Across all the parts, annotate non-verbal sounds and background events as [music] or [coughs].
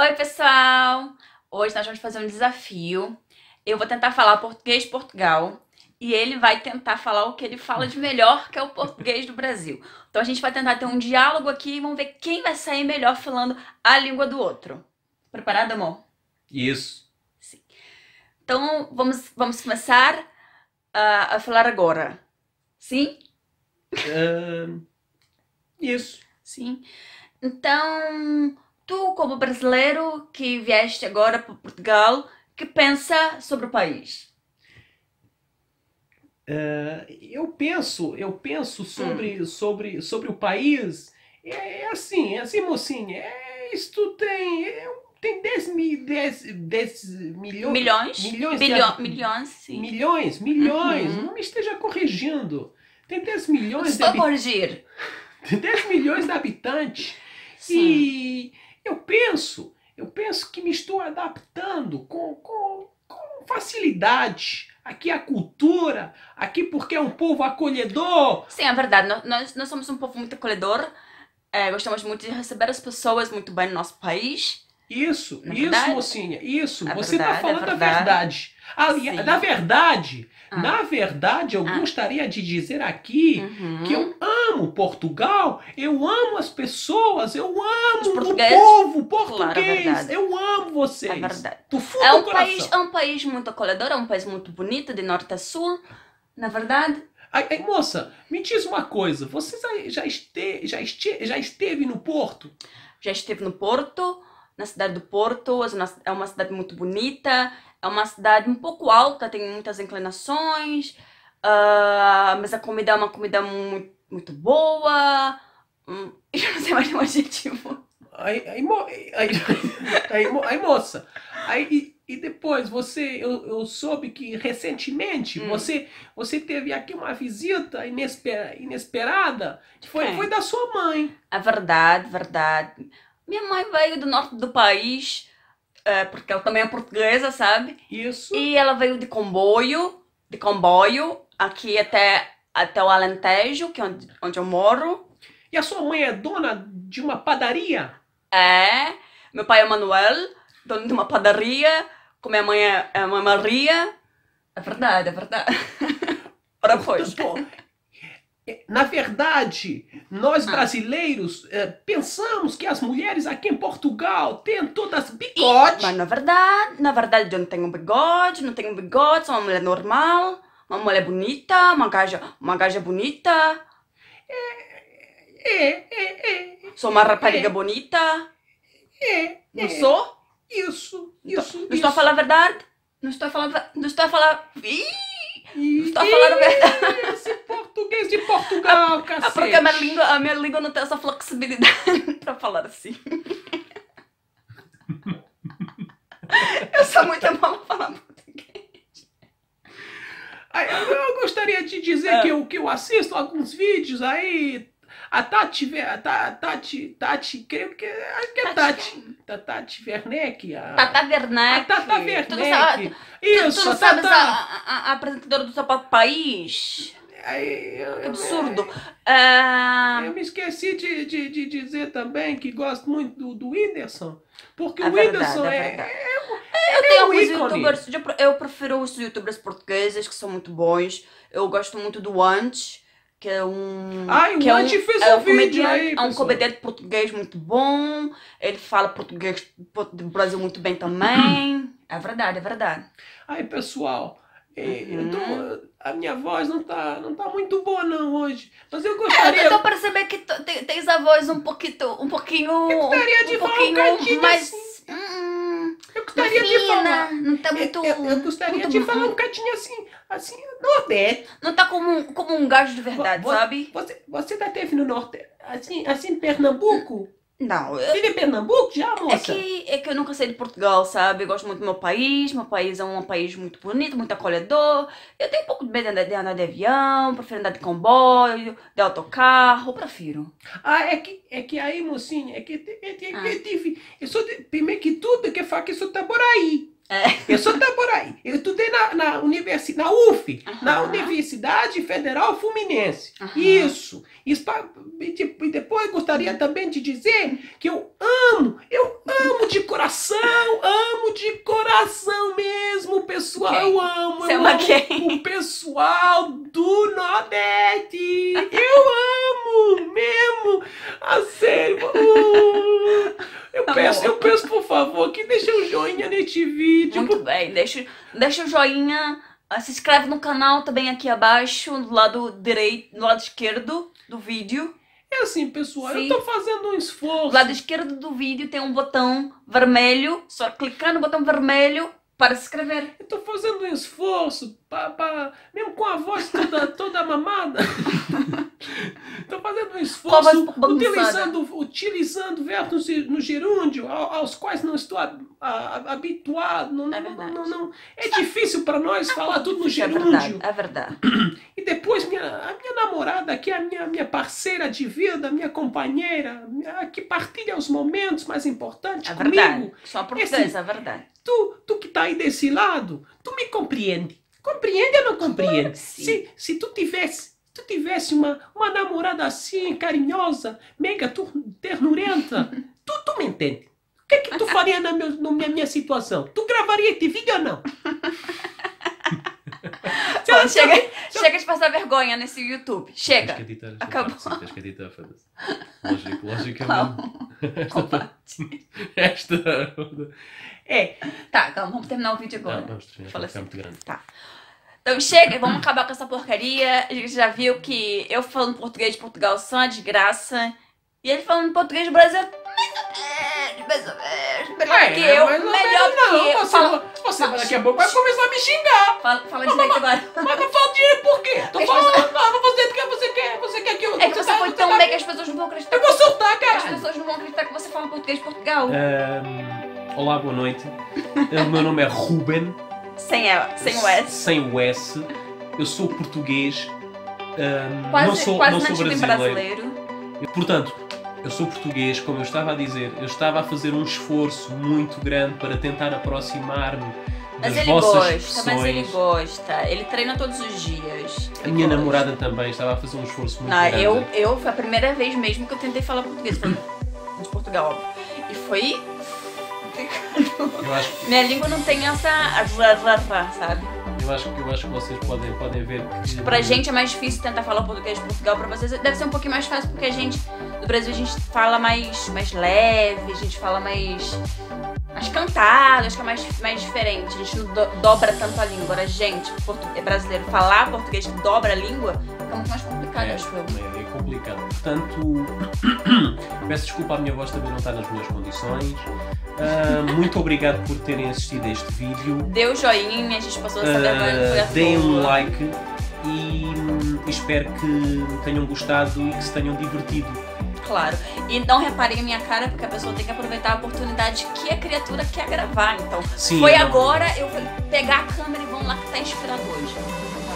Oi, pessoal! Hoje nós vamos fazer um desafio. Eu vou tentar falar português de Portugal e ele vai tentar falar o que ele fala de melhor, que é o português do Brasil. Então a gente vai tentar ter um diálogo aqui e vamos ver quem vai sair melhor falando a língua do outro. Preparado, amor? Isso. Sim. Então vamos, vamos começar a, a falar agora. Sim? Ahn, isso. Sim. Então, tu, como brasileiro que vieste agora para Portugal, que pensa sobre o país? Ah, eu penso, eu penso sobre, sobre, sobre o país. É, é assim, é assim, mocinha. É, isto tem, é, tem 10, mi, 10, 10 milhões. Milhões? Milhões de milhões, sim. Milhões, milhões. Uhum. Não me esteja corrigindo. Tem 10 milhões de Estou a habitantes. corrigir. [laughs] Tem 10 milhões de habitantes. Sim. E eu penso, eu penso que me estou adaptando com, com, com facilidade. Aqui a cultura, aqui porque é um povo acolhedor. Sim, é verdade. Nós- Nós, somos um povo muito acolhedor. É, gostamos muito de receber as pessoas muito bem no nosso país. Isso, É isso, verdade? mocinha, isso. É Você está é falando a verdade. verdade. Ali, na verdade, Ah. na verdade, eu Ah. gostaria de dizer aqui Uhum. que eu amo Portugal, eu amo as pessoas, eu amo o povo Claro, é português, verdade. eu amo vocês. É verdade. É um, país, é um país muito acolhedor, é um país muito bonito, de norte a sul. Na verdade, Aí, aí, moça, me diz uma coisa, você já, este, já, este, já esteve no Porto? já estive no Porto, na cidade do Porto. É uma- É cidade muito bonita, é uma cidade um pouco alta, tem muitas inclinações, ah, mas a comida é uma comida muito, muito boa. Hum, [laughs] eu não sei mais nenhum adjetivo. Aí, aí, mo- aí, aí, mo- aí, moça, aí, e, depois você, eu, eu soube que recentemente Hum. você, você teve aqui uma visita inespera- inesperada, foi, quem? foi da sua mãe. É verdade, verdade. Minha mãe veio do norte do país, eh, porque ela também é portuguesa, sabe? Isso. E ela veio de comboio, de comboio, aqui até, até o Alentejo, que é onde, onde eu moro. E a sua mãe é dona de uma padaria? É, meu pai é Manuel, dono de uma padaria, com minha mãe é, é a mãe Maria. É verdade, é verdade. [laughs] Ora, pois. Na verdade, nós Ah. brasileiros eh, pensamos que as mulheres aqui em Portugal têm todas bigode. Mas na verdade, na verdade eu não tenho bigode, não tenho bigode, sou uma mulher normal, uma mulher bonita, uma gaja, uma gaja bonita, É, é, é, sou uma rapariga É. bonita, é. não é. sou? Isso, Não isso. Não estou a falar a verdade? Não estou a falar, não estou a falar... Ih, Ih, estou a falar a verdade. Esse português de Portugal, É [laughs] cacete. porque a minha língua, a minha língua não tem essa flexibilidade [laughs] para falar assim. [laughs] Eu sou muito mal. Ai, Eu, gostaria de dizer Ah. que, eu, que eu assisto alguns vídeos aí. A Tati, a Tati, Tati, creio que, acho que é Tati. A Tati Werneck. A, Tata a Werneck. Tata Tu não Werneck. sabe- Isso, tu, tu não a sabes a, Tata. a- a apresentadora do seu país? Ai, eu- Que eu- absurdo. Ah, Eu me esqueci de, de, de dizer também que gosto muito do, do Whindersson. Porque É o verdade, Whindersson é é, é, eu tenho um alguns youtubers, eu pre- eu prefiro os youtubers portugueses que são muito bons. Eu gosto muito do Ant, que é um. Ai, o que é Ant fez é um vídeo comediante, aí, É um comediante português muito bom. Ele fala português do Brasil muito bem também. É verdade, é verdade. Ai, pessoal, é, eu Uhum. tô- a minha voz não tá, não tá muito boa não hoje. Mas eu Eu gostaria, tô a perceber que tu te- tens a voz um pouquinho. Um pouquinho. Eu gostaria de um falar um pouquinho mais. assim. Eu gostaria de fina, falar. Não tá muito. eu, eu gostaria muito- de falar um bocadinho assim, assim, Nordeste. Não tá como, um- como um gajo de verdade, sabe? Você, você já teve no Norte, assim, assim, Pernambuco? Não, eu- Vive em Pernambuco já, É moça? que, é que eu nunca saí de Portugal, sabe? Eu gosto muito do meu país. Meu país é um país muito bonito, muito acolhedor. Eu tenho um pouco de medo de andar de, avião, prefiro andar de comboio, de autocarro, prefiro. Ah, é que, é que aí, mocinha, é que, é que, é que Ah. eu tive, eu sou, de, primeiro que tudo, que fala que eu sou de Itaboraí. É. Eu sou Eu estudei na, na, universi, na UF, na Aham. Universidade Federal Fluminense. Aham. Isso. Isso pra, e, depois gostaria também de dizer que eu amo, eu amo de coração, amo de coração mesmo, pessoal. Quem? Eu amo, Você eu amo quem? o pessoal do Nordeste. Eu amo mesmo. A sério. Uh, [laughs] eu Tá peço, bom. eu peço, por favor, que deixe um joinha neste vídeo. Muito bem, deixa, deixa o joinha, ah, se inscreve no canal também aqui abaixo, do lado direito, do lado esquerdo do vídeo. É assim, pessoal, Sim. eu tô fazendo um esforço. Do lado esquerdo do vídeo tem um botão vermelho, só clicar no botão vermelho para se inscrever. Eu tô fazendo um esforço, pra, pra- mesmo com a voz toda, [laughs] toda mamada. tô fazendo um Com a voz esforço um pouco utilizando, utilizando verbos no gerúndio, ao- aos quais não estou habituado. Não, É não- verdade. não, não- é difícil para nós falar tudo no É verdade, gerúndio. é verdade. E depois minha, a minha namorada, que é a minha, minha parceira de vida, minha companheira, a que partilha os momentos mais importantes É comigo. verdade. Só portuguesa, é verdade. Tu, tu que tá aí desse lado, tu me compreende. Compreende ou não compreende? que sim. se, se tu tivesse, tu tivesse uma, uma namorada assim, carinhosa, mega ternurenta, [laughs] tu, tu me entende. O que é que tu faria na, meu, na minha, minha situação? Tu gravaria este vídeo ou não? [laughs] Pô, chega, chega de passar vergonha nesse YouTube. Chega. Tens que editar [laughs] esta Acabou. parte, tens que editar, foda-se. Lógico, logicamente. Calma. Esta. É. Tá, calma, vamos terminar o vídeo agora. Não, vamos terminar, vai ficar assim. muito grande. Então chega, vamos acabar com essa porcaria. A gente já viu que eu falando português de Portugal são uma desgraça. E ele falando português do Brasil, mais ou menos, mais ou menos. Melhor que eu, mais ou melhor menos que eu. Você, Fala, você daqui a pouco vai começar a me xingar. fala, fala direito agora. Mas não fala direito por quê? Tô As falando, não, você quer, você quer, você quer que eu. É que você tá- foi tá- tão bem que as pessoas não vão acreditar. Eu vou soltar, As cara. pessoas não vão acreditar que você fala português de Portugal. Ahm, olá, boa noite. O meu nome é Ruben. Sem, ela, sem o S. Sem o S. Eu sou português. ahm, Quase, não sou, quase não sou brasileiro. brasileiro. Portanto, eu sou português, como eu estava a dizer, eu estava a fazer um esforço muito grande para tentar aproximar-me das Mas ele vossas gosta, mas ele expressões. gosta. Ele treina todos os dias. A Ele minha gosta. namorada também estava a fazer um esforço muito Não, grande. eu, eu foi a primeira vez mesmo que eu tentei falar português. Foi de Portugal, óbvio. E foi. Acho, Minha língua não tem essa. sabe? eu acho, que- eu acho que vocês podem, podem ver que. Pra gente é mais difícil tentar falar português de Portugal. Pra vocês deve ser um pouquinho mais fácil, porque a gente, do Brasil, a gente fala mais, mais leve, a gente fala mais. Mais cantado, acho que é mais, mais diferente. A gente não do- dobra tanto a língua. Agora, a gente, portu- brasileiro, falar português que dobra a língua, fica muito mais complicado, É, acho eu. é, é complicado. Portanto, [coughs] peço desculpa, a minha voz também não está nas minhas condições. Ah, muito obrigado por terem assistido a este vídeo. Deu joinha, a gente passou essa à Ah, deem um like e hum, espero que tenham gostado e que se tenham divertido. Claro. E não reparem a minha cara, porque a pessoa tem que aproveitar a oportunidade que a criatura quer gravar. Então, Sim, foi não- agora, eu vou pegar a câmera e vamos lá que tá inspirado hoje.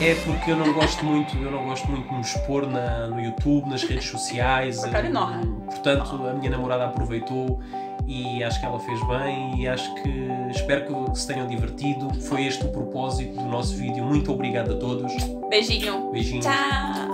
É porque eu não gosto muito, eu não gosto muito de me expor na, no YouTube, nas redes sociais. Enorme. Portanto, a minha namorada aproveitou e acho que ela fez bem e acho que espero que se tenham divertido. Foi este o propósito do nosso vídeo. Muito obrigado a todos. Beijinho. Beijinhos. Tchau.